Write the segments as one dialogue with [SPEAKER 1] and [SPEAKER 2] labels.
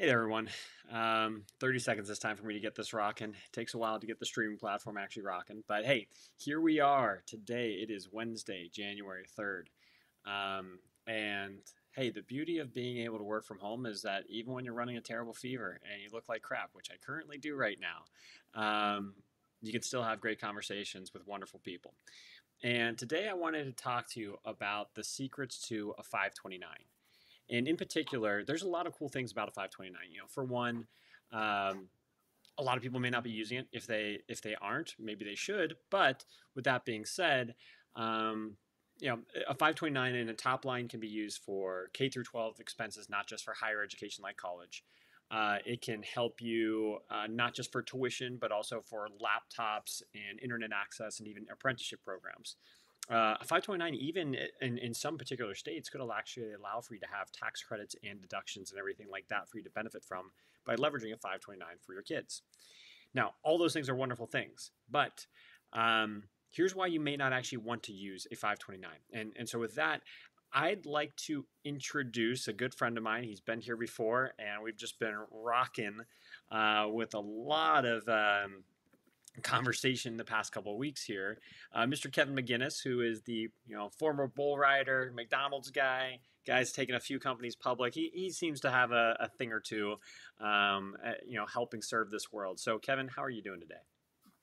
[SPEAKER 1] Hey there, everyone. Um, 30 seconds this time for me to get this rocking. It takes a while to get the streaming platform actually rocking. But hey, here we are. Today it is Wednesday, January 3rd. Um, and hey, the beauty of being able to work from home is that even when you're running a terrible fever and you look like crap, which I currently do right now, um, you can still have great conversations with wonderful people. And today I wanted to talk to you about the secrets to a 529. And in particular, there's a lot of cool things about a 529. You know, for one, um, a lot of people may not be using it if they if they aren't. Maybe they should. But with that being said, um, you know, a 529 in a top line can be used for K through 12 expenses, not just for higher education like college. Uh, it can help you uh, not just for tuition, but also for laptops and internet access and even apprenticeship programs. Uh, 529, even in, in some particular states, could actually allow for you to have tax credits and deductions and everything like that for you to benefit from by leveraging a 529 for your kids. Now, all those things are wonderful things, but um, here's why you may not actually want to use a 529. And, and so, with that, I'd like to introduce a good friend of mine. He's been here before, and we've just been rocking uh, with a lot of. Um, conversation the past couple of weeks here. Uh, Mr. Kevin McGinnis, who is the you know former bull rider, McDonald's guy, guy's taken a few companies public. He, he seems to have a, a thing or two, um, uh, you know, helping serve this world. So, Kevin, how are you doing today?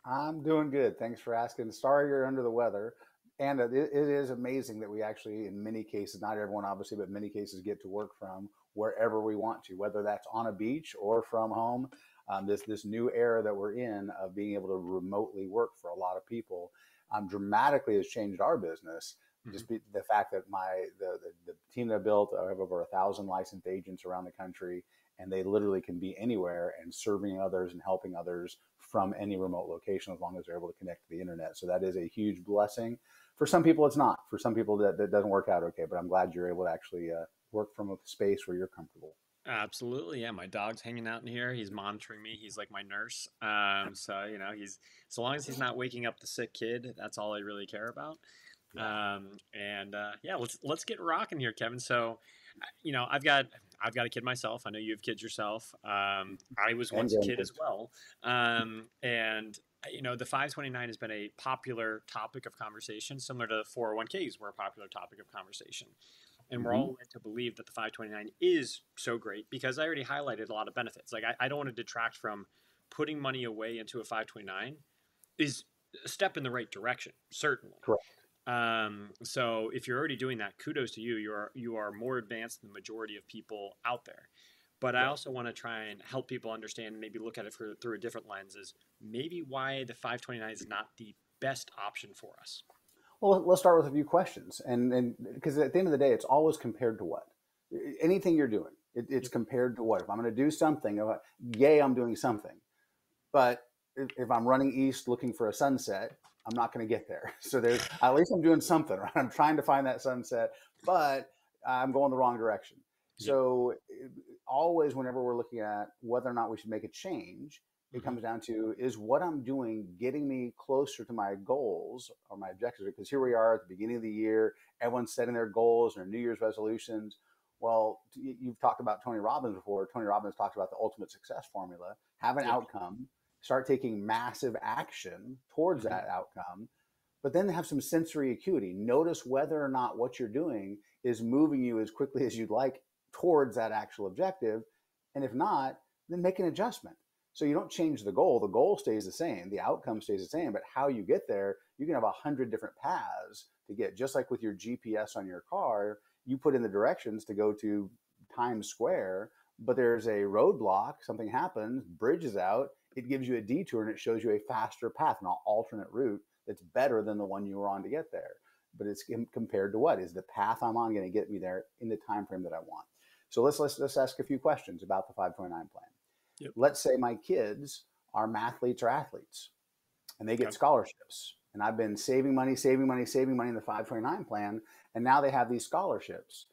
[SPEAKER 2] I'm doing good. Thanks for asking. Sorry you're under the weather. And it, it is amazing that we actually, in many cases, not everyone obviously, but many cases, get to work from wherever we want to, whether that's on a beach or from home um, this this new era that we're in of being able to remotely work for a lot of people um, dramatically has changed our business. Mm-hmm. Just be, the fact that my the, the, the team that I built, I have over a thousand licensed agents around the country, and they literally can be anywhere and serving others and helping others from any remote location as long as they're able to connect to the internet. So that is a huge blessing. For some people, it's not. For some people, that, that doesn't work out okay. But I'm glad you're able to actually uh, work from a space where you're comfortable.
[SPEAKER 1] Absolutely, yeah. My dog's hanging out in here. He's monitoring me. He's like my nurse. Um, so you know, he's so long as he's not waking up the sick kid, that's all I really care about. Um, and uh, yeah, let's let's get rocking here, Kevin. So, you know, I've got I've got a kid myself. I know you have kids yourself. Um, I was once a kid as well. Um, and you know, the 529 has been a popular topic of conversation, similar to 401ks were a popular topic of conversation. And we're mm-hmm. all led to believe that the 529 is so great because I already highlighted a lot of benefits. Like, I, I don't want to detract from putting money away into a 529 is a step in the right direction, certainly.
[SPEAKER 2] Correct.
[SPEAKER 1] Um, so if you're already doing that, kudos to you. You are you are more advanced than the majority of people out there. But yeah. I also want to try and help people understand and maybe look at it for, through a different lens. Is maybe why the 529 is not the best option for us.
[SPEAKER 2] Well, let's start with a few questions, and and because at the end of the day, it's always compared to what anything you're doing. It, it's compared to what if I'm going to do something. Yay, I'm doing something, but if, if I'm running east looking for a sunset, I'm not going to get there. So there's at least I'm doing something. Right? I'm trying to find that sunset, but I'm going the wrong direction. So eh, always, whenever we're looking at whether or not we should make a change, it comes down to is what I'm doing getting me closer to my goals or my objectives? Because here we are at the beginning of the year, everyone's setting their goals and their New Year's resolutions. Well, you've talked about Tony Robbins before. Tony Robbins talked about the ultimate success formula. Have an outcome, start taking massive action towards mm-hmm. that outcome, but then have some sensory acuity. Notice whether or not what you're doing is moving you as quickly as you'd like towards that actual objective. And if not, then make an adjustment so you don't change the goal. The goal stays the same. The outcome stays the same. But how you get there, you can have a hundred different paths to get. Just like with your GPS on your car, you put in the directions to go to Times Square, but there's a roadblock. Something happens. Bridge is out. It gives you a detour and it shows you a faster path, an alternate route that's better than the one you were on to get there. But it's compared to what is the path I'm on going to get me there in the time frame that I want. So let's let's let's ask a few questions about the 5.9 plan. Yep. Let's say my kids are mathletes or athletes and they get okay. scholarships. And I've been saving money, saving money, saving money in the 529 plan. And now they have these scholarships.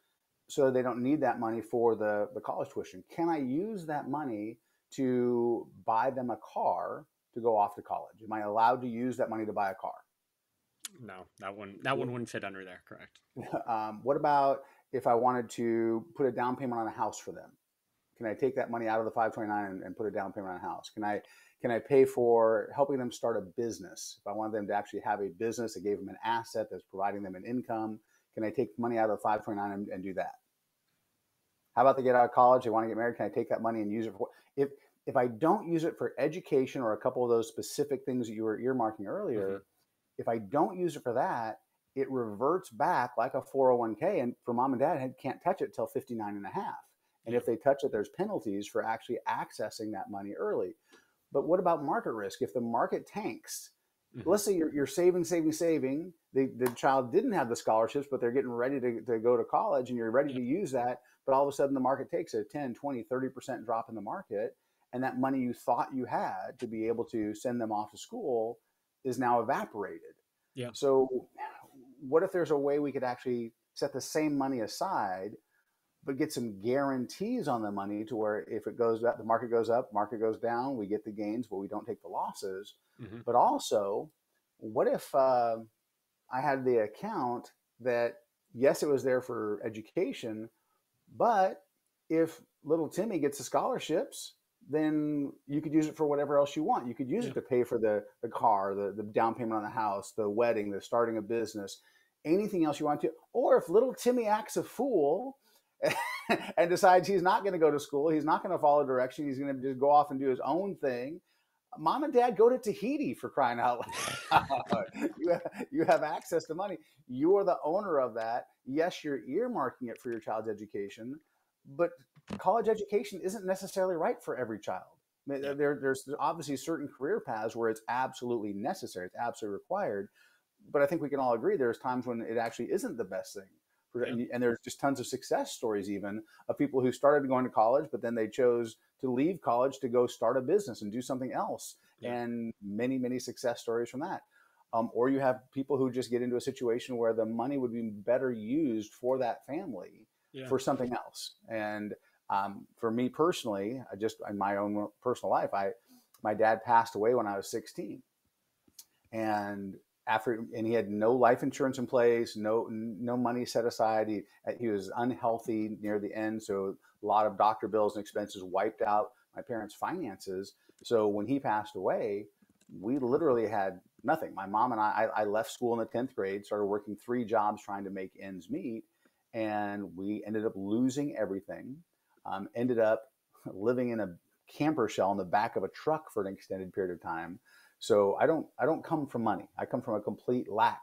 [SPEAKER 2] So they don't need that money for the, the college tuition. Can I use that money to buy them a car to go off to college? Am I allowed to use that money to buy a car?
[SPEAKER 1] No, that one that one wouldn't fit under there. Correct.
[SPEAKER 2] Um, what about if I wanted to put a down payment on a house for them? Can I take that money out of the 529 and, and put a down payment on a house? Can I can I pay for helping them start a business? If I want them to actually have a business that gave them an asset that's providing them an income, can I take money out of the 529 and, and do that? How about they get out of college, they want to get married? Can I take that money and use it for if if I don't use it for education or a couple of those specific things that you were earmarking earlier, mm-hmm. if I don't use it for that, it reverts back like a 401k and for mom and dad can't touch it until 59 and a half. And if they touch it, there's penalties for actually accessing that money early. But what about market risk? If the market tanks, mm-hmm. let's say you're, you're saving, saving, saving, the, the child didn't have the scholarships, but they're getting ready to, to go to college and you're ready to use that. But all of a sudden the market takes a 10, 20, 30% drop in the market. And that money you thought you had to be able to send them off to school is now evaporated.
[SPEAKER 1] Yeah.
[SPEAKER 2] So what if there's a way we could actually set the same money aside but get some guarantees on the money to where if it goes up, the market goes up, market goes down, we get the gains, but we don't take the losses. Mm-hmm. But also, what if uh, I had the account that, yes, it was there for education, but if little Timmy gets the scholarships, then you could use it for whatever else you want. You could use yeah. it to pay for the, the car, the, the down payment on the house, the wedding, the starting a business, anything else you want to. Or if little Timmy acts a fool, and decides he's not going to go to school, he's not going to follow direction, he's going to just go off and do his own thing. Mom and dad go to Tahiti for crying out loud. you, have, you have access to money. You are the owner of that. Yes, you're earmarking it for your child's education, but college education isn't necessarily right for every child. There, there's obviously certain career paths where it's absolutely necessary, it's absolutely required. But I think we can all agree there's times when it actually isn't the best thing yeah. and there's just tons of success stories even of people who started going to college but then they chose to leave college to go start a business and do something else yeah. and many many success stories from that um, or you have people who just get into a situation where the money would be better used for that family yeah. for something else and um, for me personally i just in my own personal life i my dad passed away when i was 16 and after and he had no life insurance in place, no no money set aside. He he was unhealthy near the end, so a lot of doctor bills and expenses wiped out my parents' finances. So when he passed away, we literally had nothing. My mom and I, I left school in the tenth grade, started working three jobs trying to make ends meet, and we ended up losing everything. Um, ended up living in a camper shell in the back of a truck for an extended period of time so I don't I don't come from money. I come from a complete lack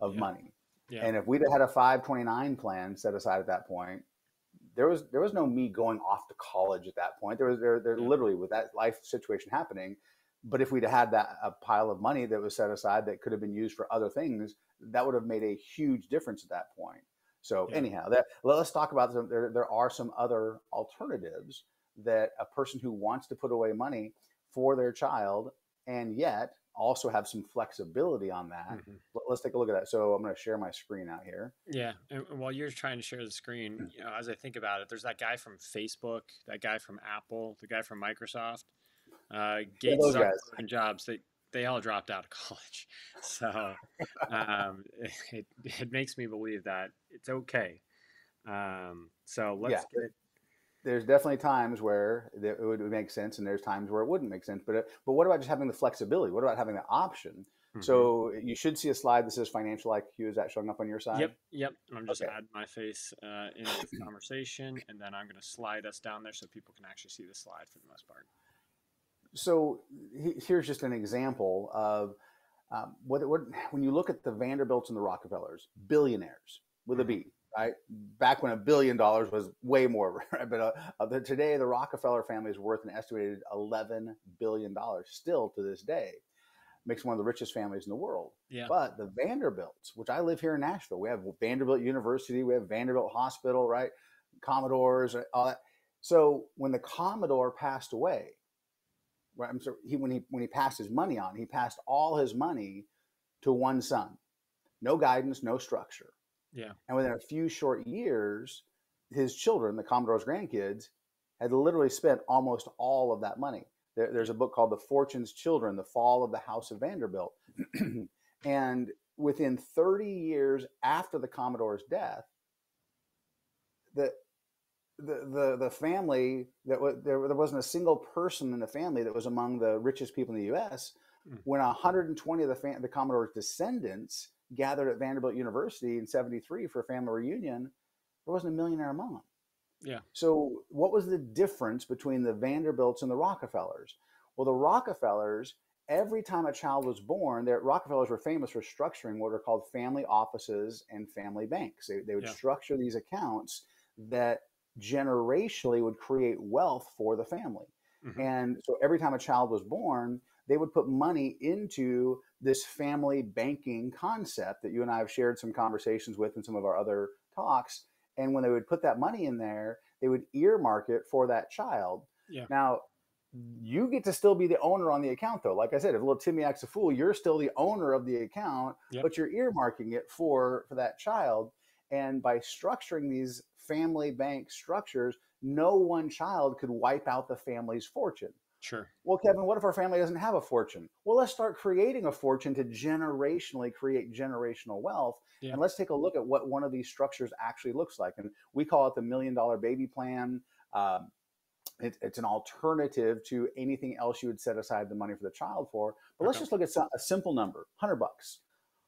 [SPEAKER 2] of yeah. money. Yeah. And if we'd had a 529 plan set aside at that point, there was there was no me going off to college at that point. There was there there yeah. literally with that life situation happening. But if we'd had that a pile of money that was set aside that could have been used for other things, that would have made a huge difference at that point. So yeah. anyhow, that let's talk about some. There, there are some other alternatives that a person who wants to put away money for their child and yet also have some flexibility on that. Mm-hmm. Let's take a look at that. So I'm going to share my screen out here.
[SPEAKER 1] Yeah, and while you're trying to share the screen, mm. you know, as I think about it, there's that guy from Facebook, that guy from Apple, the guy from Microsoft, uh, Gates, yeah, and Jobs. They they all dropped out of college, so um, it it makes me believe that it's okay. Um, so let's yeah. get
[SPEAKER 2] there's definitely times where it would make sense, and there's times where it wouldn't make sense. But uh, but what about just having the flexibility? What about having the option? Mm-hmm. So you should see a slide that says financial IQ. Is that showing up on your side?
[SPEAKER 1] Yep, yep. I'm just okay. add my face uh, in the conversation, and then I'm going to slide us down there so people can actually see the slide for the most part.
[SPEAKER 2] So here's just an example of um, what, what when you look at the Vanderbilts and the Rockefellers, billionaires with a mm-hmm. B right? Back when a billion dollars was way more, right? but uh, uh, today the Rockefeller family is worth an estimated eleven billion dollars still to this day. Makes one of the richest families in the world.
[SPEAKER 1] Yeah.
[SPEAKER 2] But the Vanderbilts, which I live here in Nashville, we have Vanderbilt University, we have Vanderbilt Hospital, right? Commodores, all that. So when the Commodore passed away, right? I'm sorry, he when he when he passed his money on, he passed all his money to one son. No guidance, no structure
[SPEAKER 1] yeah.
[SPEAKER 2] And within a few short years, his children, the Commodore's grandkids, had literally spent almost all of that money. There, there's a book called The Fortune's Children The Fall of the House of Vanderbilt. and within 30 years after the Commodore's death, the, the, the, the family that was, there, there wasn't a single person in the family that was among the richest people in the U.S. Mm. When 120 of the, fam- the Commodore's descendants gathered at Vanderbilt University in 73 for a family reunion, there wasn't a millionaire among them.
[SPEAKER 1] Yeah.
[SPEAKER 2] So, what was the difference between the Vanderbilts and the Rockefellers? Well, the Rockefellers, every time a child was born, the Rockefellers were famous for structuring what are called family offices and family banks. They, they would yeah. structure these accounts that generationally would create wealth for the family. Mm-hmm. And so, every time a child was born, they would put money into this family banking concept that you and I have shared some conversations with in some of our other talks. And when they would put that money in there, they would earmark it for that child.
[SPEAKER 1] Yeah.
[SPEAKER 2] Now, you get to still be the owner on the account, though. Like I said, if little Timmy acts a fool, you're still the owner of the account, yep. but you're earmarking it for for that child. And by structuring these family bank structures, no one child could wipe out the family's fortune.
[SPEAKER 1] Sure.
[SPEAKER 2] Well, Kevin, what if our family doesn't have a fortune? Well, let's start creating a fortune to generationally create generational wealth. Yeah. And let's take a look at what one of these structures actually looks like. And we call it the million dollar baby plan. Um, it, it's an alternative to anything else you would set aside the money for the child for. But okay. let's just look at some, a simple number 100 bucks.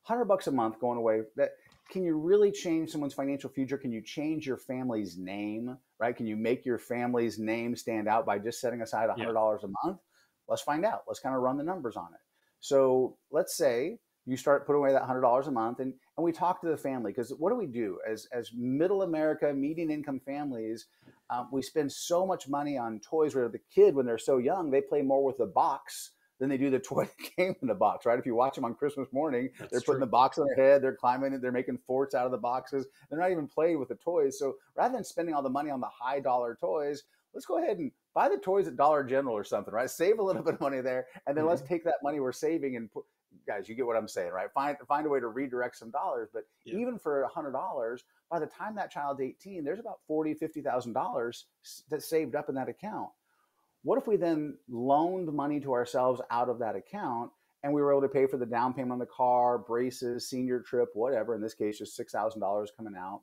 [SPEAKER 2] 100 bucks a month going away. That can you really change someone's financial future? Can you change your family's name, right? Can you make your family's name stand out by just setting aside $100 yeah. a month? Let's find out. Let's kind of run the numbers on it. So let's say you start putting away that $100 a month and, and we talk to the family because what do we do as, as middle America, median income families? Um, we spend so much money on toys where the kid, when they're so young, they play more with the box than they do the toy that came in the box, right? If you watch them on Christmas morning, That's they're putting true. the box on their head, they're climbing it, they're making forts out of the boxes. They're not even playing with the toys. So rather than spending all the money on the high dollar toys, let's go ahead and buy the toys at Dollar General or something, right? Save a little bit of money there, and then mm-hmm. let's take that money we're saving and put. Guys, you get what I'm saying, right? Find find a way to redirect some dollars. But yeah. even for a hundred dollars, by the time that child's 18, there's about forty, fifty thousand dollars that's saved up in that account. What if we then loaned money to ourselves out of that account and we were able to pay for the down payment on the car, braces, senior trip, whatever, in this case, just $6,000 coming out.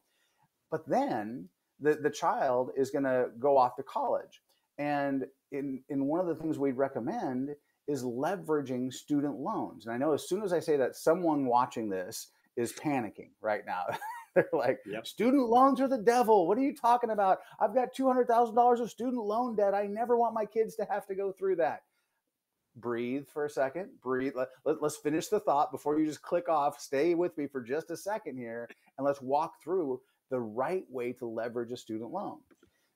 [SPEAKER 2] But then the, the child is going to go off to college. And in, in one of the things we'd recommend is leveraging student loans. And I know as soon as I say that, someone watching this is panicking right now. They're like, yep. student loans are the devil. What are you talking about? I've got $200,000 of student loan debt. I never want my kids to have to go through that. Breathe for a second. Breathe. Let, let, let's finish the thought before you just click off. Stay with me for just a second here and let's walk through the right way to leverage a student loan.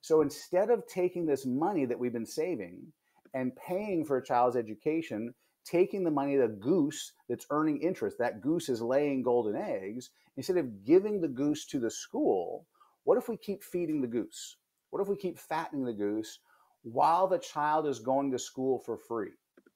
[SPEAKER 2] So instead of taking this money that we've been saving and paying for a child's education, taking the money, the goose that's earning interest, that goose is laying golden eggs, instead of giving the goose to the school, what if we keep feeding the goose? What if we keep fattening the goose while the child is going to school for free?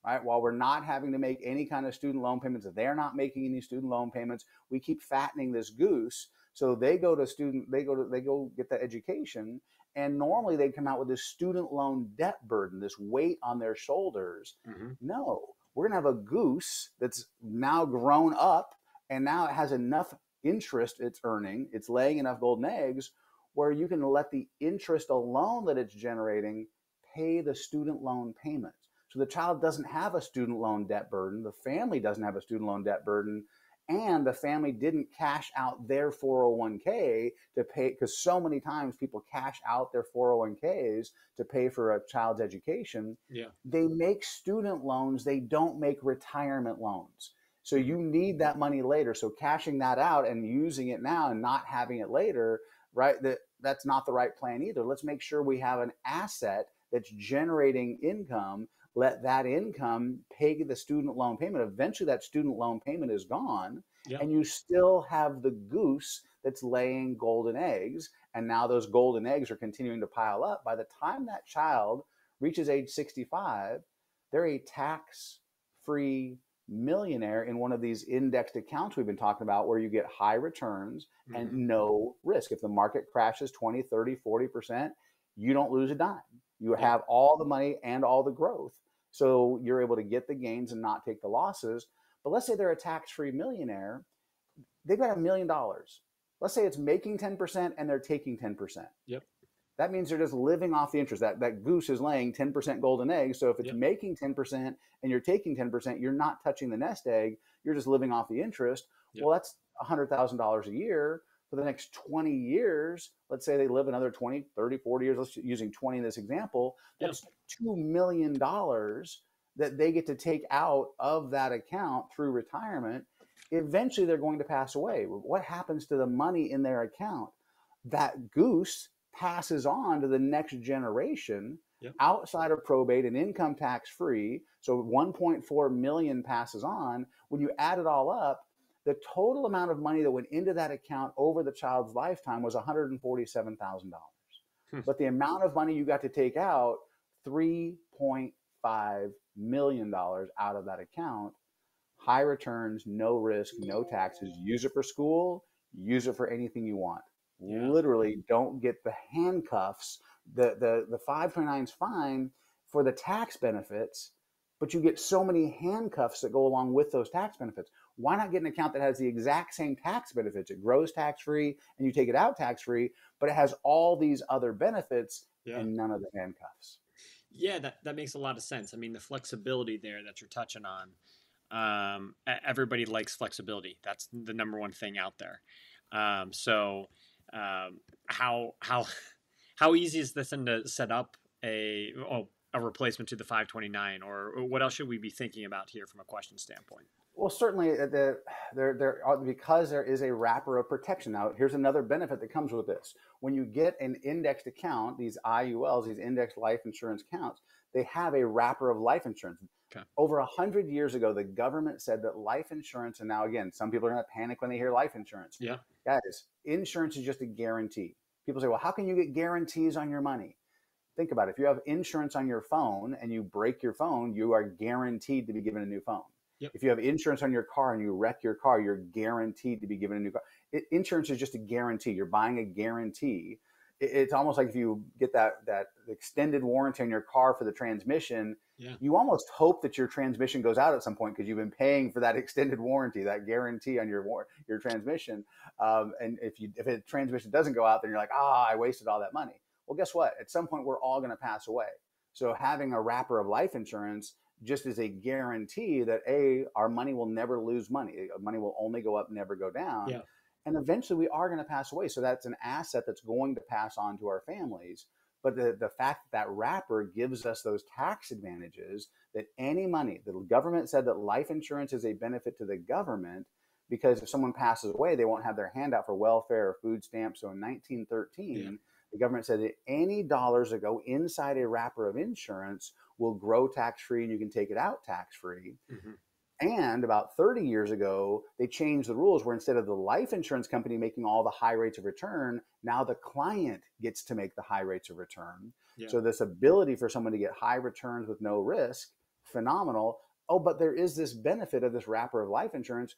[SPEAKER 2] Right? While we're not having to make any kind of student loan payments, they're not making any student loan payments, we keep fattening this goose. So they go to student, they go to they go get the education, and normally they come out with this student loan debt burden, this weight on their shoulders. Mm-hmm. No, we're gonna have a goose that's now grown up and now it has enough interest it's earning, it's laying enough golden eggs where you can let the interest alone that it's generating pay the student loan payments. So the child doesn't have a student loan debt burden, the family doesn't have a student loan debt burden, and the family didn't cash out their 401k to pay because so many times people cash out their 401ks to pay for a child's education.
[SPEAKER 1] Yeah.
[SPEAKER 2] They make student loans, they don't make retirement loans. So mm-hmm. you need that money later. So cashing that out and using it now and not having it later, right? That that's not the right plan either. Let's make sure we have an asset that's generating income. Let that income pay the student loan payment. Eventually, that student loan payment is gone, yep. and you still have the goose that's laying golden eggs. And now those golden eggs are continuing to pile up. By the time that child reaches age 65, they're a tax free millionaire in one of these indexed accounts we've been talking about where you get high returns and mm-hmm. no risk. If the market crashes 20, 30, 40%, you don't lose a dime. You have all the money and all the growth. So you're able to get the gains and not take the losses. But let's say they're a tax free millionaire, they've got a million dollars. Let's say it's making 10% and they're taking 10%.
[SPEAKER 1] Yep.
[SPEAKER 2] that means they're just living off the interest. That that goose is laying 10% golden eggs. So if it's
[SPEAKER 1] Yep.
[SPEAKER 2] making 10% and you're taking 10%, you're not touching the nest egg. You're just living off the interest.
[SPEAKER 1] Yep.
[SPEAKER 2] Well, that's $100,000 a year for the next 20 years. Let's say they live another 20, 30, 40 years. Let's using 20 in this example. That's $2 million that they get to take out of that account through retirement. Eventually, they're going to pass away. What happens to the money in their account? That goose passes on to the next generation
[SPEAKER 1] Yep.
[SPEAKER 2] outside of probate and income tax free. So 1.4 million passes on. When you add it all up, the total amount of money that went into that account over the child's lifetime was $147,000.
[SPEAKER 1] Hmm.
[SPEAKER 2] But the amount of money you got to take out, $3.5 million out of that account. High returns, no risk, no taxes. Use it for school, use it for anything you want.
[SPEAKER 1] Yeah.
[SPEAKER 2] Literally, don't get the handcuffs. The, the, the 529 is fine for the tax benefits, but you get so many handcuffs that go along with those tax benefits. Why not get an account that has the exact same tax benefits? It grows tax free and you take it out tax free, but it has all these other benefits
[SPEAKER 1] Yeah.
[SPEAKER 2] and none of the handcuffs.
[SPEAKER 1] Yeah, that, that makes a lot of sense. I mean, the flexibility there that you're touching on, um, everybody likes flexibility. That's the number one thing out there. Um, so, um, how how how easy is this thing to set up a oh, a replacement to the 529, or what else should we be thinking about here from a question standpoint?
[SPEAKER 2] Well, certainly, uh, the, there, there are, because there is a wrapper of protection. Now, here's another benefit that comes with this: when you get an indexed account, these IULs, these indexed life insurance accounts, they have a wrapper of life insurance.
[SPEAKER 1] Okay.
[SPEAKER 2] Over a hundred years ago, the government said that life insurance, and now again, some people are going to panic when they hear life insurance.
[SPEAKER 1] Yeah.
[SPEAKER 2] guys, insurance is just a guarantee. People say, "Well, how can you get guarantees on your money?" Think about it. If you have insurance on your phone and you break your phone, you are guaranteed to be given a new phone.
[SPEAKER 1] Yep.
[SPEAKER 2] If you have insurance on your car and you wreck your car, you're guaranteed to be given a new car. It, insurance is just a guarantee. You're buying a guarantee. It- it's almost like if you get that that extended warranty on your car for the transmission,
[SPEAKER 1] Yeah.
[SPEAKER 2] you almost hope that your transmission goes out at some point because you've been paying for that extended warranty, that guarantee on your war- your transmission. Um, and if you if a transmission doesn't go out, then you're like, ah, I wasted all that money. Well, guess what? At some point, we're all going to pass away. So having a wrapper of life insurance just as a guarantee that a our money will never lose money. Eh, uh, money will only go up, never go down.
[SPEAKER 1] Yeah.
[SPEAKER 2] And eventually, we are going to pass away. So that's an asset that's going to pass on to our families. But the, the fact that that wrapper gives us those tax advantages that any money, the government said that life insurance is a benefit to the government because if someone passes away, they won't have their hand out for welfare or food stamps. So in 1913,
[SPEAKER 1] Yeah.
[SPEAKER 2] the government said that any dollars that go inside a wrapper of insurance will grow tax free and you can take it out tax free.
[SPEAKER 1] hmm
[SPEAKER 2] And about 30 years ago, they changed the rules where instead of the life insurance company making all the high rates of return, now the client gets to make the high rates of return.
[SPEAKER 1] Yeah.
[SPEAKER 2] So, this ability for someone to get high returns with no risk, phenomenal. Oh, but there is this benefit of this wrapper of life insurance.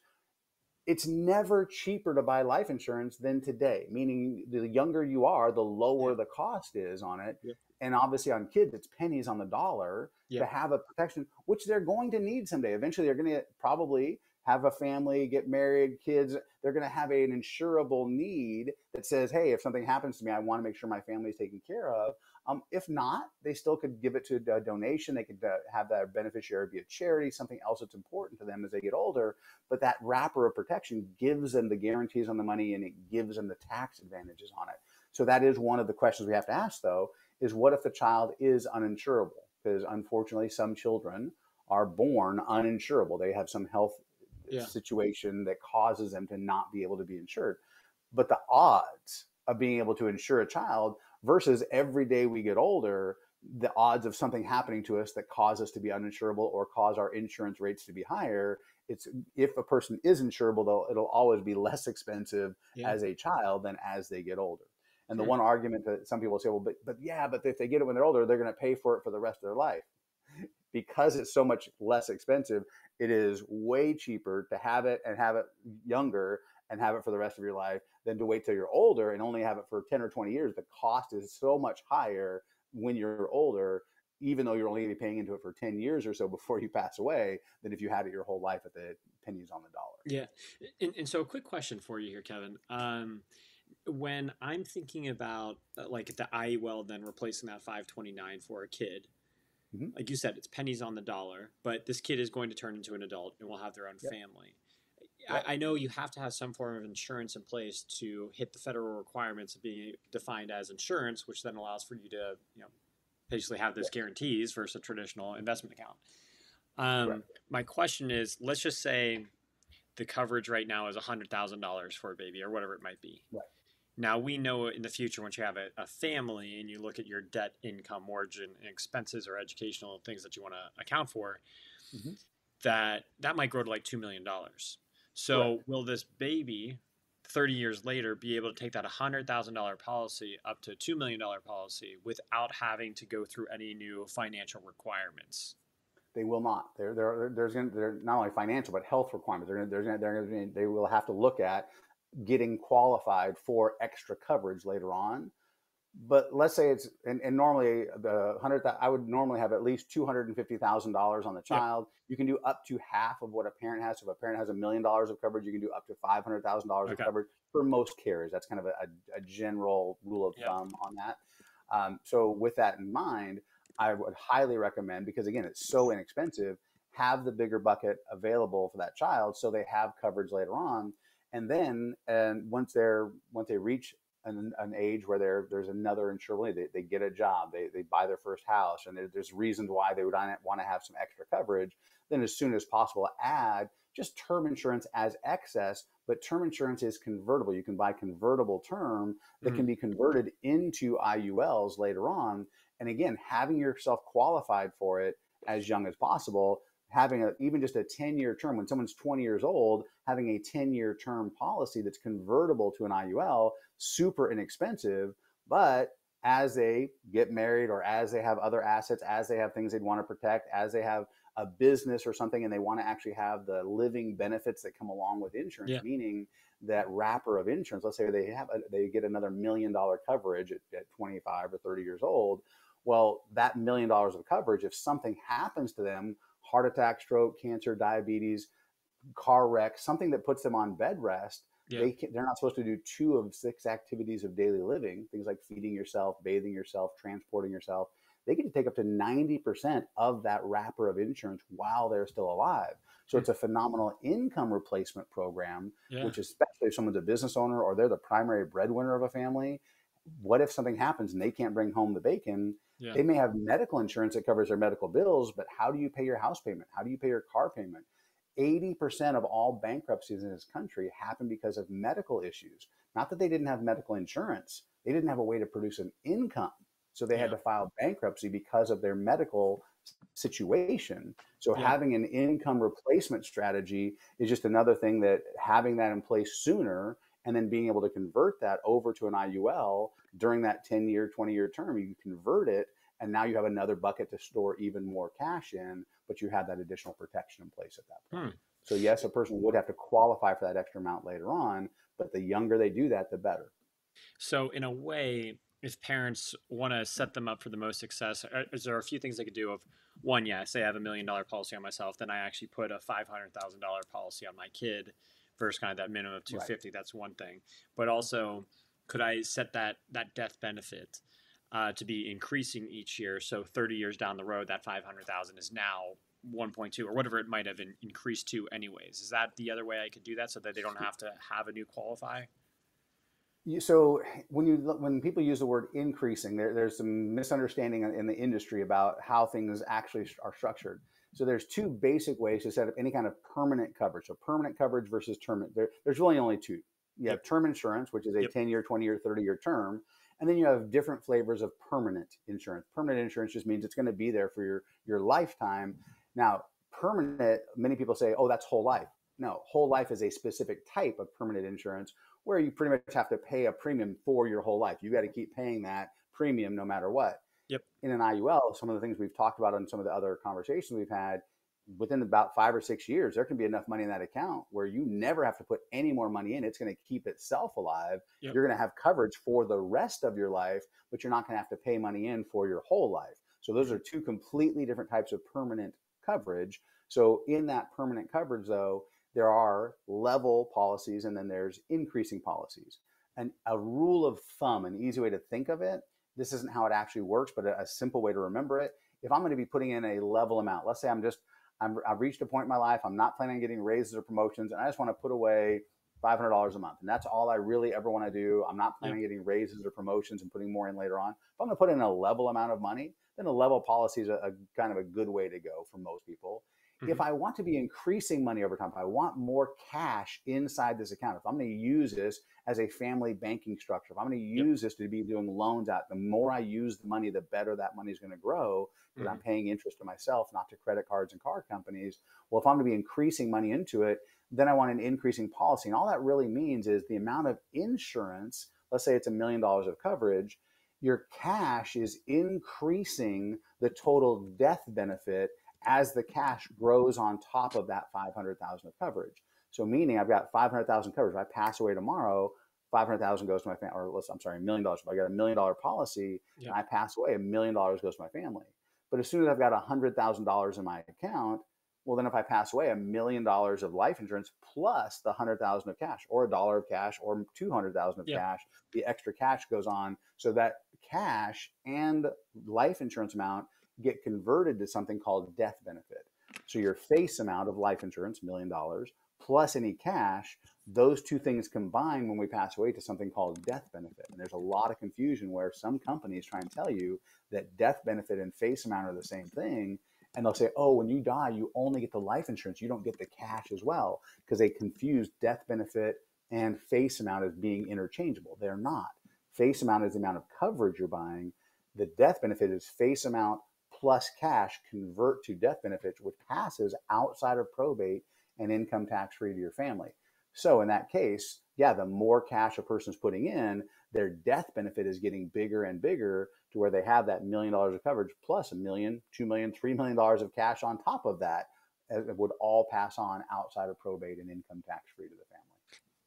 [SPEAKER 2] It's never cheaper to buy life insurance than today, meaning the younger you are, the lower
[SPEAKER 1] Yeah.
[SPEAKER 2] the cost is on it.
[SPEAKER 1] Yeah.
[SPEAKER 2] And obviously, on kids, it's pennies on the dollar
[SPEAKER 1] Yeah.
[SPEAKER 2] to have a protection, which they're going to need someday. Eventually, they're going to probably have a family, get married, kids. They're going to have an insurable need that says, hey, if something happens to me, I want to make sure my family is taken care of. Um, if not, they still could give it to a donation. They could uh, have that beneficiary be a charity, something else that's important to them as they get older. But that wrapper of protection gives them the guarantees on the money and it gives them the tax advantages on it. So that is one of the questions we have to ask, though, is what if the child is uninsurable? Because unfortunately, some children are born uninsurable. They have some health
[SPEAKER 1] Yeah.
[SPEAKER 2] situation that causes them to not be able to be insured. But the odds of being able to insure a child versus every day we get older, the odds of something happening to us that cause us to be uninsurable or cause our insurance rates to be higher, it's if a person is insurable, though, it'll always be less expensive
[SPEAKER 1] Yeah.
[SPEAKER 2] as a child than as they get older. And the one argument that some people say, well, but but yeah, but if they get it when they're older, they're going to pay for it for the rest of their life. Because it's so much less expensive, it is way cheaper to have it and have it younger and have it for the rest of your life than to wait till you're older and only have it for 10 or 20 years. The cost is so much higher when you're older, even though you're only going to be paying into it for 10 years or so before you pass away, than if you had it your whole life at the pennies on the dollar.
[SPEAKER 1] Yeah, and, and so a quick question for you here, Kevin. Um, when I'm thinking about uh, like the IUL, then replacing that 529 for a kid,
[SPEAKER 2] Mhm.
[SPEAKER 1] like you said, it's pennies on the dollar, but this kid is going to turn into an adult and will have their own
[SPEAKER 2] Yep.
[SPEAKER 1] family.
[SPEAKER 2] Yep.
[SPEAKER 1] I, I know you have to have some form of insurance in place to hit the federal requirements of being defined as insurance, which then allows for you to, you know, basically have those guarantees versus a traditional investment account. Um, my question is, let's just say the coverage right now is $100,000 for a baby or whatever it might be.
[SPEAKER 2] Right.
[SPEAKER 1] Now we know in the future, once you have a, a family and you look at your debt, income, margin, and expenses or educational things that you want to account for,
[SPEAKER 2] Mhm.
[SPEAKER 1] that that might grow to like two million dollars. So
[SPEAKER 2] Correct.
[SPEAKER 1] will this baby, thirty years later, be able to take that hundred thousand dollar policy up to a two million dollar policy without having to go through any new financial requirements?
[SPEAKER 2] They will not. They're, they're, there's going to, not only financial, but health requirements. They're to, they're going to, they're going to, they will have to look at getting qualified for extra coverage later on. But let's say it's, and, and normally the hundred, I would normally have at least $250,000 on the child. You can do up to half of what a parent has. So if a parent has a million dollars of coverage, you can do up to $500,000 of coverage for most carriers. That's kind of a, a, a general rule of
[SPEAKER 1] Yeah.
[SPEAKER 2] thumb on that. Um, so with that in mind, I would highly recommend because again, it's so inexpensive. Have the bigger bucket available for that child so they have coverage later on, and then and once they're once they reach an, an age where there there's another insurable they, they get a job, they, they buy their first house, and there, there's reasons why they would want to have some extra coverage. Then as soon as possible, add just term insurance as excess. But term insurance is convertible. You can buy convertible term that
[SPEAKER 1] Mhm.
[SPEAKER 2] can be converted into IULs later on and again having yourself qualified for it as young as possible having a, even just a 10 year term when someone's 20 years old having a 10 year term policy that's convertible to an iul super inexpensive but as they get married or as they have other assets as they have things they'd want to protect as they have a business or something and they want to actually have the living benefits that come along with insurance
[SPEAKER 1] Yeah.
[SPEAKER 2] meaning that wrapper of insurance let's say they have a, they get another million dollar coverage at, at 25 or 30 years old well that million dollars of coverage if something happens to them heart attack stroke cancer diabetes car wreck something that puts them on bed rest
[SPEAKER 1] Yeah.
[SPEAKER 2] they can, they're not supposed to do two of six activities of daily living things like feeding yourself bathing yourself transporting yourself they get to take up to 90% of that wrapper of insurance while they're still alive so
[SPEAKER 1] Hmm.
[SPEAKER 2] it's a phenomenal income replacement program
[SPEAKER 1] Yeah.
[SPEAKER 2] which especially if someone's a business owner or they're the primary breadwinner of a family what if something happens and they can't bring home the bacon
[SPEAKER 1] yeah.
[SPEAKER 2] they may have medical insurance that covers their medical bills but how do you pay your house payment? How do you pay your car payment? 80% of all bankruptcies in this country happen because of medical issues. Not that they didn't have medical insurance they didn't have a way to produce an income so they had to file bankruptcy because of their medical situation. So
[SPEAKER 1] Yeah.
[SPEAKER 2] having an income replacement strategy is just another thing that having that in place sooner and then being able to convert that over to an IUL during that 10 year, 20 year term, you convert it and now you have another bucket to store even more cash in, but you have that additional protection in place at that point.
[SPEAKER 1] Hmm.
[SPEAKER 2] So yes, a person would have to qualify for that extra amount later on, but the younger they do that, the better.
[SPEAKER 1] So, in a way, if parents want to set them up for the most success, is there a few things they could do? Of one, yeah, say I have a million dollar policy on myself, then I actually put a five hundred thousand dollar policy on my kid versus kind of that minimum of 250
[SPEAKER 2] Right.
[SPEAKER 1] That's one thing. But also, could I set that that death benefit uh, to be increasing each year? So thirty years down the road, that five hundred thousand is now 1.2 or whatever it might have in, increased to anyways is that the other way i could do that so that they don't have to have a new qualify
[SPEAKER 2] So when you when people use the word increasing, there, there's some misunderstanding in the industry about how things actually are structured. So there's two basic ways to set up any kind of permanent coverage. So permanent coverage versus term. There, there's really only two. You have
[SPEAKER 1] Yep.
[SPEAKER 2] term insurance, which is a
[SPEAKER 1] Yep.
[SPEAKER 2] 10 year, 20 year, 30 year term, and then you have different flavors of permanent insurance. Permanent insurance just means it's going to be there for your your lifetime. Now, permanent, many people say, "Oh, that's whole life." No, whole life is a specific type of permanent insurance where you pretty much have to pay a premium for your whole life. You got to keep paying that premium no matter what.
[SPEAKER 1] Yep.
[SPEAKER 2] In an IUL, some of the things we've talked about in some of the other conversations we've had, within about five or six years, there can be enough money in that account where you never have to put any more money in. It's going to keep itself alive.
[SPEAKER 1] Yep.
[SPEAKER 2] You're going to have coverage for the rest of your life, but you're not going to have to pay money in for your whole life. So those mm-hmm. are two completely different types of permanent coverage. So in that permanent coverage, though, there are level policies and then there's increasing policies. And a rule of thumb, an easy way to think of it, this isn't how it actually works, but a, a simple way to remember it. If I'm going to be putting in a level amount, let's say I'm just, I'm, I've reached a point in my life, I'm not planning on getting raises or promotions, and I just want to put away $500 a month. And that's all I really ever want to do. I'm not planning on getting raises or promotions and putting more in later on. If I'm going to put in a level amount of money, then a level policy is a, a kind of a good way to go for most people. Mm-hmm. If I want to be increasing money over time, if I want more cash inside this account, if I'm going to use this as a family banking structure, if I'm going to use yep. this to be doing loans out, the more I use the money, the better that money is going to grow because mm-hmm. I'm paying interest to myself, not to credit cards and car companies. Well, if I'm going to be increasing money into it, then I want an increasing policy. And all that really means is the amount of insurance, let's say it's a million dollars of coverage, your cash is increasing the total death benefit as the cash grows on top of that 500,000 of coverage. So meaning I've got 500,000 coverage. If I pass away tomorrow, 500,000 goes to my family, or I'm sorry, a million dollars. If I got a million dollar policy yeah. and I pass away, a million dollars goes to my family. But as soon as I've got a $100,000 in my account, well, then if I pass away, a million dollars of life insurance plus the hundred thousand of cash, or a dollar of cash, or two hundred thousand of yeah. cash, the extra cash goes on, so that cash and life insurance amount get converted to something called death benefit. So your face amount of life insurance, million dollars, plus any cash, those two things combine when we pass away to something called death benefit. And there's a lot of confusion where some companies try and tell you that death benefit and face amount are the same thing. And they'll say, oh, when you die, you only get the life insurance. You don't get the cash as well because they confuse death benefit and face amount as being interchangeable. They're not. Face amount is the amount of coverage you're buying. The death benefit is face amount plus cash convert to death benefits, which passes outside of probate and income tax free to your family. So in that case, yeah, the more cash a person's putting in, their death benefit is getting bigger and bigger to where they have that million dollars of coverage plus a million, two million, three million dollars of cash on top of that. It would all pass on outside of probate and income tax free to the family.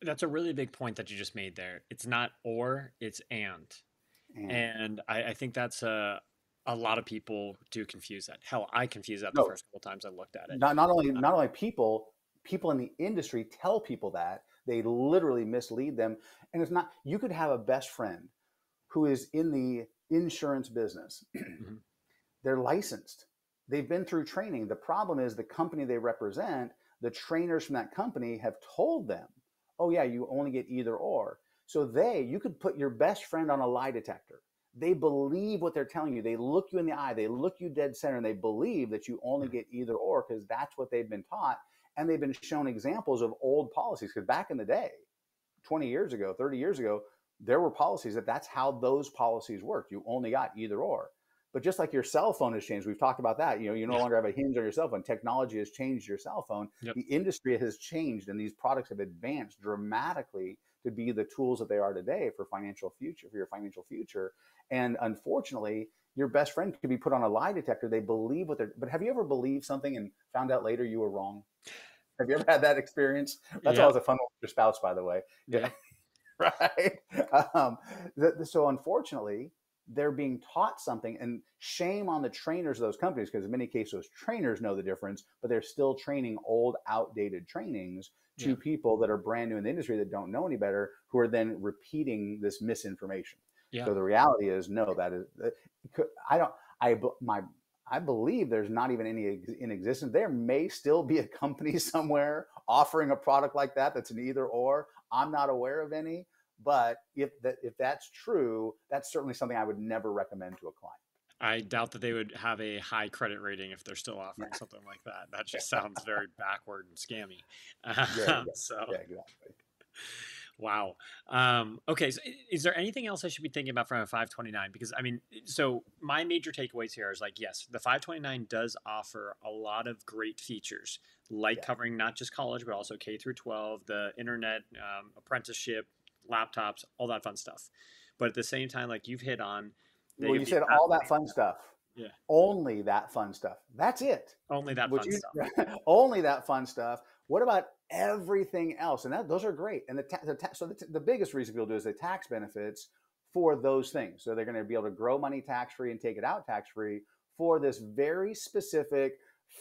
[SPEAKER 1] That's a really big point that you just made there. It's not or, it's and. And, and I, I, think that's a, a lot of people do confuse that. Hell, I confused that the no, first couple times I looked at it.
[SPEAKER 2] Not not only uh, not only people, people in the industry tell people that they literally mislead them, and it's not. You could have a best friend who is in the insurance business. mm-hmm. They're licensed. They've been through training. The problem is the company they represent. The trainers from that company have told them, "Oh yeah, you only get either or." So they, you could put your best friend on a lie detector they believe what they're telling you. They look you in the eye, they look you dead center, and they believe that you only get either or because that's what they've been taught. And they've been shown examples of old policies because back in the day, 20 years ago, 30 years ago, there were policies that that's how those policies worked. You only got either or. But just like your cell phone has changed, we've talked about that. You know, you no yeah. longer have a hinge on your cell phone. Technology has changed your cell phone. Yep. The industry has changed, and these products have advanced dramatically to be the tools that they are today for financial future for your financial future. And unfortunately, your best friend could be put on a lie detector. They believe what they're. But have you ever believed something and found out later you were wrong? Have you ever had that experience? That's yeah. always a fun one with your spouse, by the way.
[SPEAKER 1] Yeah.
[SPEAKER 2] right. Um, so unfortunately, they're being taught something, and shame on the trainers of those companies because in many cases those trainers know the difference, but they're still training old, outdated trainings to yeah. people that are brand new in the industry that don't know any better, who are then repeating this misinformation. Yeah. So the reality is, no, that is, I don't, I, my, I believe there's not even any in existence. There may still be a company somewhere offering a product like that that's an either or. I'm not aware of any, but if that if that's true, that's certainly something I would never recommend to a client.
[SPEAKER 1] I doubt that they would have a high credit rating if they're still offering yeah. something like that. That just sounds very backward and scammy.
[SPEAKER 2] yeah, yeah, so, yeah, exactly.
[SPEAKER 1] Wow. Um, okay. So is there anything else I should be thinking about from a 529? Because I mean, so my major takeaways here is like, yes, the 529 does offer a lot of great features, like yeah. covering not just college, but also K through 12, the internet, um, apprenticeship, laptops, all that fun stuff. But at the same time, like you've hit on,
[SPEAKER 2] well, you said all that fun stuff.
[SPEAKER 1] Yeah.
[SPEAKER 2] Only that fun stuff. That's it.
[SPEAKER 1] Only that fun you, stuff.
[SPEAKER 2] only that fun stuff. What about everything else? And that, those are great. And the, ta- the ta- so the, t- the biggest reason people do is the tax benefits for those things. So they're going to be able to grow money tax free and take it out tax free for this very specific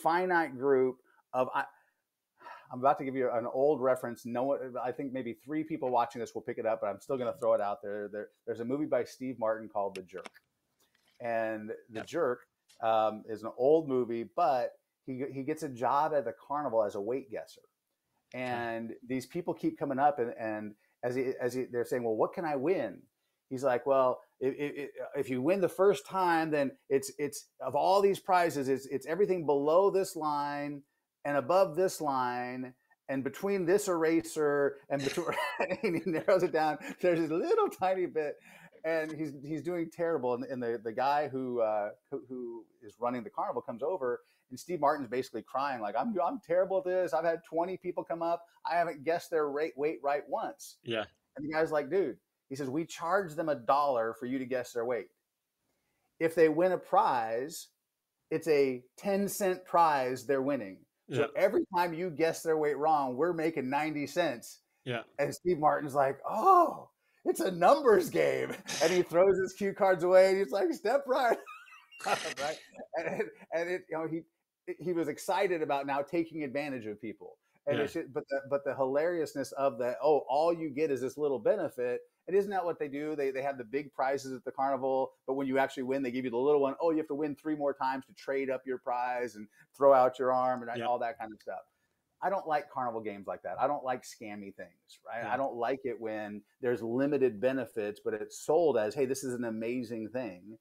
[SPEAKER 2] finite group of. I, I'm about to give you an old reference. No one, I think maybe three people watching this will pick it up, but I'm still going to throw it out there. there. There's a movie by Steve Martin called The Jerk, and The yep. Jerk um, is an old movie, but he he gets a job at the carnival as a weight guesser, and these people keep coming up and and as he, as he, they're saying, well, what can I win? He's like, well, if, if, you win the first time, then it's it's of all these prizes, it's it's everything below this line and above this line and between this eraser and between and he narrows it down. There's a little tiny bit, and he's he's doing terrible. And, and the the guy who, uh, who who is running the carnival comes over, and Steve Martin's basically crying like, "I'm I'm terrible at this. I've had 20 people come up. I haven't guessed their rate weight right once."
[SPEAKER 1] Yeah.
[SPEAKER 2] And the guy's like, "Dude." He says, We charge them a dollar for you to guess their weight. If they win a prize, it's a 10 cent prize they're winning. So yeah. every time you guess their weight wrong, we're making 90 cents.
[SPEAKER 1] Yeah.
[SPEAKER 2] And Steve Martin's like, Oh, it's a numbers game. And he throws his cue cards away and he's like, Step right. right. And, and it, you know, he, he was excited about now taking advantage of people. And yeah. it's but the but the hilariousness of the oh all you get is this little benefit and isn't that what they do? They, they have the big prizes at the carnival, but when you actually win, they give you the little one. Oh, you have to win three more times to trade up your prize and throw out your arm and yep. all that kind of stuff. I don't like carnival games like that. I don't like scammy things, right? Yeah. I don't like it when there's limited benefits, but it's sold as, hey, this is an amazing thing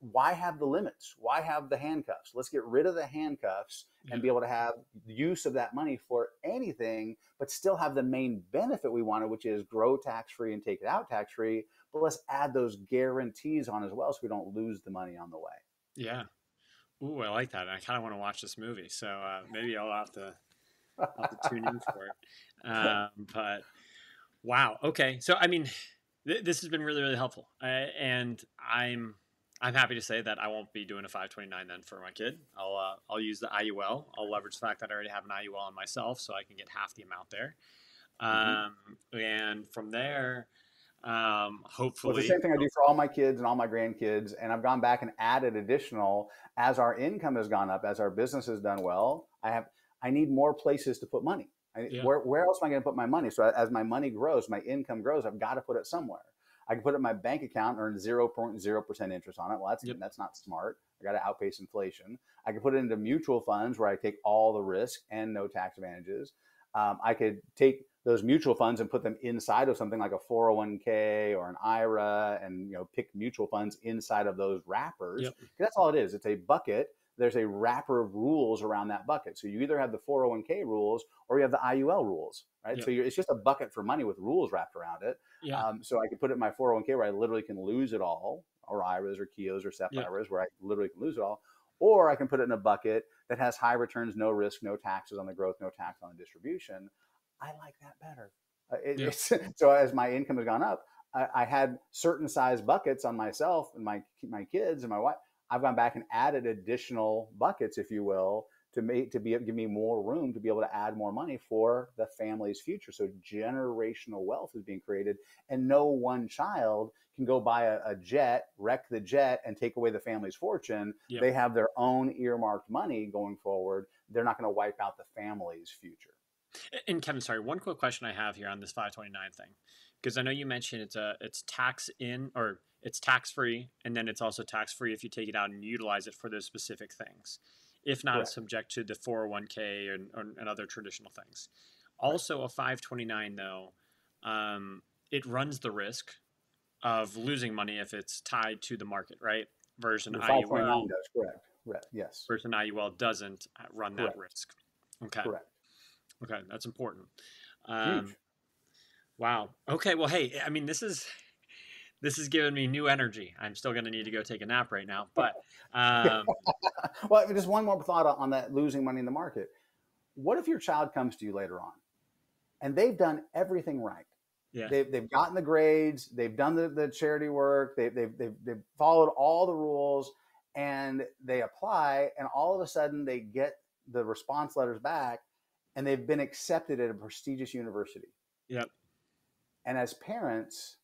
[SPEAKER 2] why have the limits? Why have the handcuffs? Let's get rid of the handcuffs and be able to have use of that money for anything, but still have the main benefit we wanted, which is grow tax free and take it out tax free. But let's add those guarantees on as well so we don't lose the money on the way.
[SPEAKER 1] Yeah. Ooh, I like that. I kind of want to watch this movie. So uh, maybe I'll have to, I'll have to tune in for it. Um, but wow. Okay. So, I mean, th- this has been really, really helpful. Uh, and I'm, I'm happy to say that I won't be doing a 529 then for my kid. I'll uh, I'll use the IUL. I'll leverage the fact that I already have an IUL on myself, so I can get half the amount there. Mm-hmm. Um, and from there, um, hopefully,
[SPEAKER 2] well, the same thing I do for all my kids and all my grandkids. And I've gone back and added additional as our income has gone up, as our business has done well. I have I need more places to put money. I, yeah. where, where else am I going to put my money? So as my money grows, my income grows, I've got to put it somewhere. I can put it in my bank account and earn 0.0% interest on it. Well, that's, yep. that's not smart. I got to outpace inflation. I can put it into mutual funds where I take all the risk and no tax advantages. Um, I could take those mutual funds and put them inside of something like a 401k or an IRA and you know pick mutual funds inside of those wrappers. Yep. That's all it is. It's a bucket there's a wrapper of rules around that bucket. So you either have the 401k rules or you have the IUL rules, right? Yep. So it's just a bucket for money with rules wrapped around it. Yeah. Um, so I can put it in my 401k where I literally can lose it all, or IRAs or Keoghs or SEP yep. IRAs where I literally can lose it all. Or I can put it in a bucket that has high returns, no risk, no taxes on the growth, no tax on the distribution. I like that better. Uh, it, yep. so as my income has gone up, I, I had certain size buckets on myself and my my kids and my wife I've gone back and added additional buckets, if you will, to make to be give me more room to be able to add more money for the family's future. So generational wealth is being created, and no one child can go buy a, a jet, wreck the jet, and take away the family's fortune. Yep. They have their own earmarked money going forward. They're not going to wipe out the family's future.
[SPEAKER 1] And Kevin, sorry, one quick question I have here on this 529 thing, because I know you mentioned it's a it's tax in or it's tax free, and then it's also tax free if you take it out and utilize it for those specific things. If not, it's subject to the 401k and, and other traditional things. Also, a 529 though, um, it runs the risk of losing money if it's tied to the market, right? Version IUL
[SPEAKER 2] does correct. Correct. Yes.
[SPEAKER 1] Version IUL doesn't run that correct. risk. Okay.
[SPEAKER 2] Correct.
[SPEAKER 1] Okay, that's important. Um, Huge. Wow. Okay. Well, hey, I mean, this is this has given me new energy. I'm still going to need to go take a nap right now, but um,
[SPEAKER 2] well, just one more thought on that losing money in the market. What if your child comes to you later on, and they've done everything right? Yeah. They've, they've gotten the grades, they've done the, the charity work, they've, they've, they've, they've followed all the rules, and they apply, and all of a sudden they get the response letters back, and they've been accepted at a prestigious university.
[SPEAKER 1] Yep.
[SPEAKER 2] And as parents,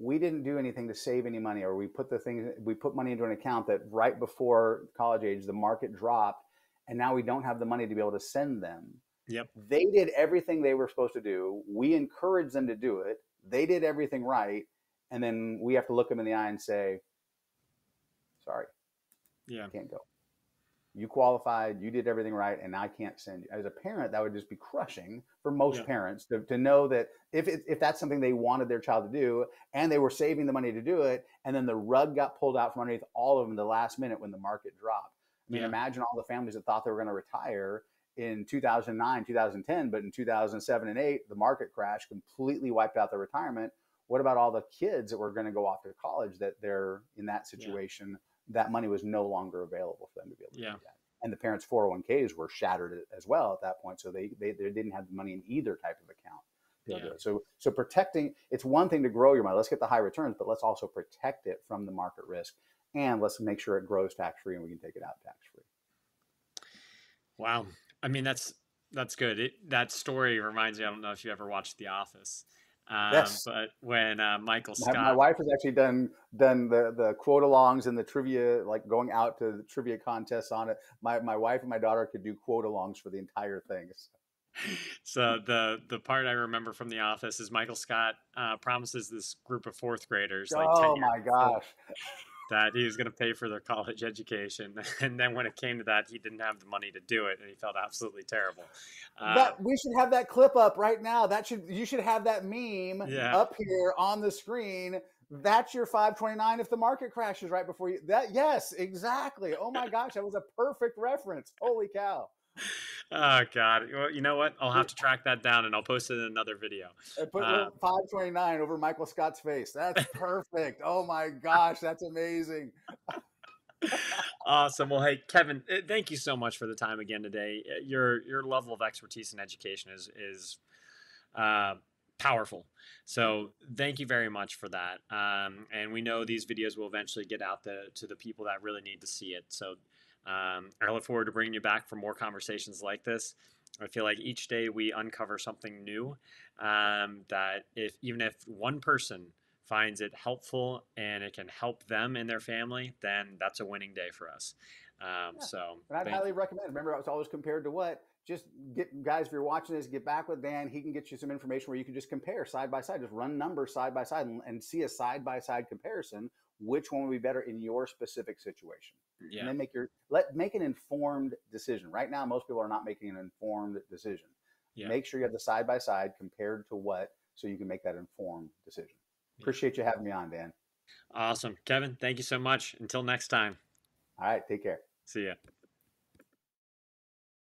[SPEAKER 2] we didn't do anything to save any money or we put the things we put money into an account that right before college age the market dropped and now we don't have the money to be able to send them
[SPEAKER 1] Yep.
[SPEAKER 2] They did everything they were supposed to do. We encouraged them to do it. They did everything right. And then we have to look them in the eye and say, sorry,
[SPEAKER 1] Yeah.
[SPEAKER 2] can't go. You qualified, you did everything right, and I can't send you. As a parent, that would just be crushing for most
[SPEAKER 1] Yeah.
[SPEAKER 2] parents to, to know that if, it, if that's something they wanted their child to do and they were saving the money to do it, and then the rug got pulled out from underneath all of them the last minute when the market dropped. I mean,
[SPEAKER 1] Yeah.
[SPEAKER 2] imagine all the families that thought they were going to retire in 2009, 2010, but in 2007 and 8, the market crash completely wiped out their retirement. What about all the kids that were going to go off to college that they're in that situation? That money was no longer available for them to be able to
[SPEAKER 1] Yeah.
[SPEAKER 2] do that. And the parents' 401ks were shattered as well at that point. So they, they, they didn't have the money in either type of account. to be able to do
[SPEAKER 1] Yeah.
[SPEAKER 2] So, so protecting, it's one thing to grow your money. Let's get the high returns, but let's also protect it from the market risk. And let's make sure it grows tax free and we can take it out tax free.
[SPEAKER 1] Wow. I mean, that's that's good. It, that story reminds me. I don't know if you ever watched The Office. Um,
[SPEAKER 2] Yes.
[SPEAKER 1] But when uh, Michael
[SPEAKER 2] My,
[SPEAKER 1] Scott,
[SPEAKER 2] my wife has actually done done the the quote alongs and the trivia, like going out to the trivia contests on it. My my wife and my daughter could do quote alongs for the entire thing.
[SPEAKER 1] so the the part I remember from The Office is Michael Scott uh, promises this group of fourth graders, like
[SPEAKER 2] oh my gosh!
[SPEAKER 1] That he was going to pay for their college education, and then when it came to that, he didn't have the money to do it, and he felt absolutely terrible. Uh,
[SPEAKER 2] that we should have that clip up right now. That should you should have that meme
[SPEAKER 1] Yeah.
[SPEAKER 2] up here on the screen. That's your 529 if the market crashes right before you. That yes, exactly. Oh my gosh, that was a perfect reference. Holy cow!
[SPEAKER 1] Oh God! Well, you know what? I'll have to track that down, and I'll post it in another video.
[SPEAKER 2] I put
[SPEAKER 1] Uh,
[SPEAKER 2] 529 over Michael Scott's face. That's perfect. oh my gosh, that's amazing.
[SPEAKER 1] awesome. Well, hey, Kevin, eh, thank you so much for the time again today. Eh, Your your level of expertise in education is is uh, powerful. So thank you very much for that. Um, and we know these videos will eventually get out the, to the people that really need to see it. So um, I look forward to bringing you back for more conversations like this. I feel like each day we uncover something new um, that if even if one person finds it helpful and it can help them and their family, then that's a winning day for us. Um,
[SPEAKER 2] Yeah.
[SPEAKER 1] So
[SPEAKER 2] And I'd highly
[SPEAKER 1] you.
[SPEAKER 2] recommend. Remember, I was always compared to what? Just get guys. If you're watching this, get back with Dan. He can get you some information where you can just compare side by side. Just run numbers side by side and, and see a side by side comparison. Which one would be better in your specific situation?
[SPEAKER 1] Yeah.
[SPEAKER 2] And then make your let make an informed decision. Right now, most people are not making an informed decision.
[SPEAKER 1] Yeah.
[SPEAKER 2] Make sure you have the side by side compared to what, so you can make that informed decision.
[SPEAKER 1] Yeah.
[SPEAKER 2] Appreciate you having me on, Dan.
[SPEAKER 1] awesome, Kevin. Thank you so much. Until next time.
[SPEAKER 2] All right, take care.
[SPEAKER 1] See ya.